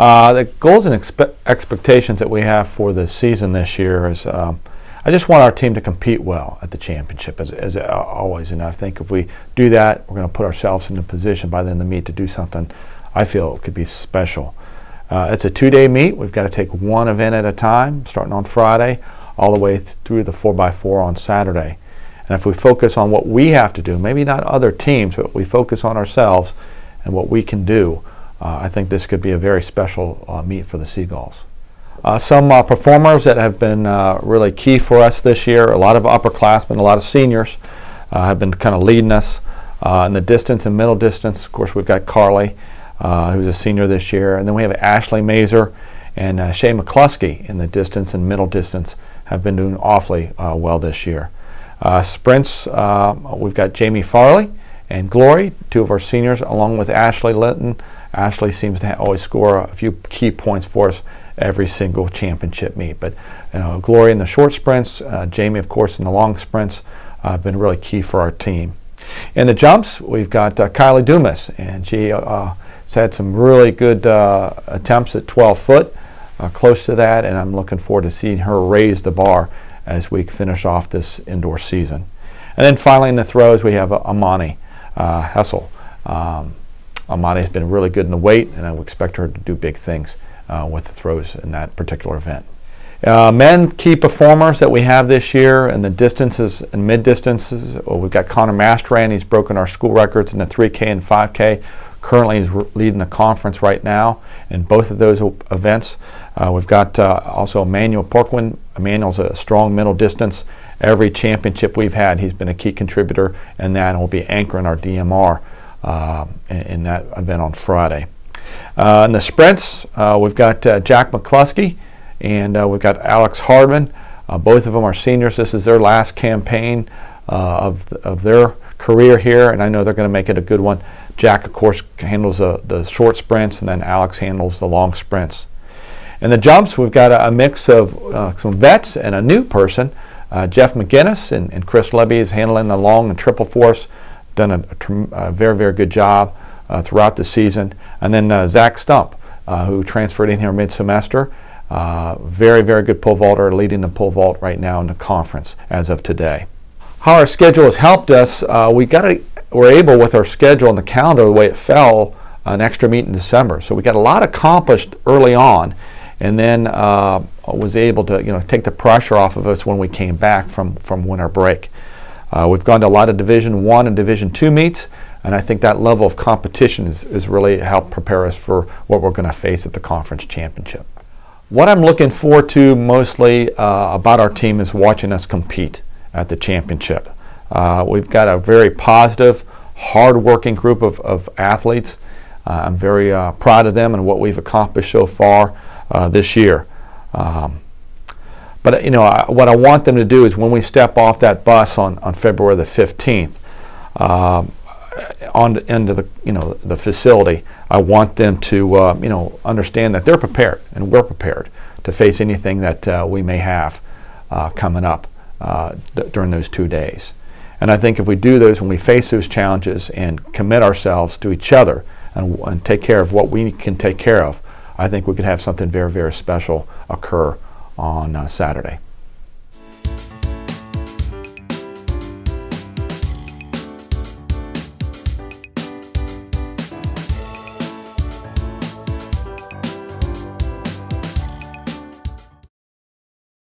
Uh, the goals and expe- expectations that we have for the season this year is um, I just want our team to compete well at the championship, as, as always. And I think if we do that, we're going to put ourselves in a position by the end of the meet to do something I feel could be special. Uh, it's a two day meet. We've got to take one event at a time, starting on Friday, all the way th- through the 4x4 on Saturday. And if we focus on what we have to do, maybe not other teams, but we focus on ourselves and what we can do, I think this could be a very special uh, meet for the Seagulls. Uh, some uh, performers that have been uh, really key for us this year, a lot of upperclassmen, a lot of seniors uh, have been kind of leading us in the distance and middle distance. Of course, we've got Carly, who's a senior this year, and then we have Ashley Mazer and uh, Shay McCluskey in the distance and middle distance have been doing awfully well this year. sprints, we've got Jamie Farley and Glory, two of our seniors, along with Ashley Linton. Ashley seems to always score a few key points for us every single championship meet. But you know, Gloria in the short sprints, uh, Jamie, of course, in the long sprints, uh, have been really key for our team. In the jumps, we've got uh, Kylie Dumas, and she uh, has had some really good uh, attempts at 12 foot, uh, close to that, and I'm looking forward to seeing her raise the bar as we finish off this indoor season. And then finally in the throws, we have Amani Hessel. Um, Amani has been really good in the weight, and I would expect her to do big things uh, with the throws in that particular event. Uh, men key performers that we have this year in the distances and mid distances. Well, we've got Connor Mastran. He's broken our school records in the 3K and 5K. Currently, he's leading the conference right now in both of those events. Uh, we've got uh, also Emmanuel Porkwin. Emmanuel's a strong middle distance. Every championship we've had, he's been a key contributor in that and will be anchoring our DMR uh, in, that event on Friday. Uh, in the sprints, uh, we've got uh, Jack McCluskey and uh, we've got Alex Hardman. Uh, both of them are seniors. This is their last campaign of, of their career here, and I know they're going to make it a good one. Jack, of course, handles the short sprints, and then Alex handles the long sprints. In the jumps, we've got a, a mix of some vets and a new person. Jeff McGinnis and, and Chris Levy is handling the long and triple force. Done a, a, a very, very good job uh, throughout the season. And then uh, Zach Stump, uh, who transferred in here mid-semester. very, very good pole vaulter, leading the pole vault right now in the conference as of today. How our schedule has helped us, we got we're able with our schedule and the calendar the way it fell, an extra meet in December. So we got a lot accomplished early on, and then uh, was able to you know take the pressure off of us when we came back from from winter break. Uh, we've gone to a lot of Division One and Division Two meets. And I think that level of competition is, is really helped prepare us for what we're going to face at the conference championship. What I'm looking forward to mostly uh, about our team is watching us compete at the championship. Uh, we've got a very positive, hard-working group of, of athletes. Uh, I'm very uh, proud of them and what we've accomplished so far uh, this year. Um, but you know, I, what I want them to do is when we step off that bus on, on February the 15th, um, on into the you know the facility, I want them to uh, you know understand that they're prepared and we're prepared to face anything that uh, we may have uh, coming up uh, during those two days. And I think if we do those, when we face those challenges and commit ourselves to each other and, and take care of what we can take care of, I think we could have something very very special occur on uh, Saturday.